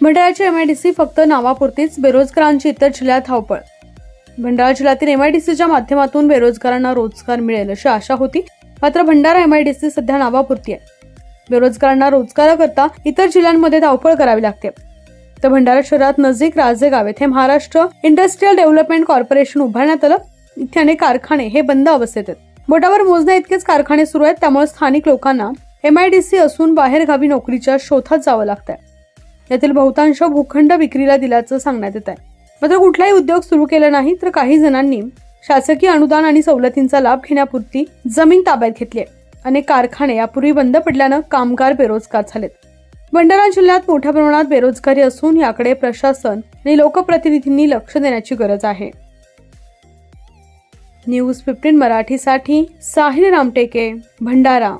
भंडाऱ्याची MIDC फक्त नावापुरतीच बेरोजगारांची इतर जिल्ह्यात धावपळ. भंडारा जिल्ह्यातील एमआयडीसीच्या माध्यमातून बेरोजगारांना रोजगार मिळेल अशी आशा होती मात्र भंडारा एमआयडीसी सध्या नावापुरती आहे. बेरोजगारांना रोजगाराकरता इतर जिल्ह्यांमध्ये धावपळ करावी लागते. तर भंडारा शहरात नजीक राजेगाव येथे महाराष्ट्र इंडस्ट्रीयल डेव्हलपमेंट कॉर्पोरेशन उभारण्यात आलं. इथे अनेक कारखाने हे बंद अवस्थेत आहेत. बोटावर मोजण्या इतकेच कारखाने सुरू आहेत त्यामुळे स्थानिक लोकांना एमआयडीसी असून बाहेरगावी नोकरीच्या शोधात जावं लागतंय. यातील बहुतांश भूखंड विक्रीला दिल्याचं सांगण्यात येत आहे मात्र कुठलाही उद्योग सुरू केला नाही तर काही जणांनी शासकीय अनुदान आणि सवलतींचा लाभ घेण्यापुरती जमीन ताब्यात घेतली आहे. अनेक कारखाने यापूर्वी बंद पडल्यानं कामगार बेरोजगार झालेत. भंडारा जिल्ह्यात मोठ्या प्रमाणात बेरोजगारी असून याकडे प्रशासन आणि लोकप्रतिनिधींनी लक्ष देण्याची गरज आहे. न्यूज फिफ्टीन मराठीसाठी साहिल रामटेके भंडारा.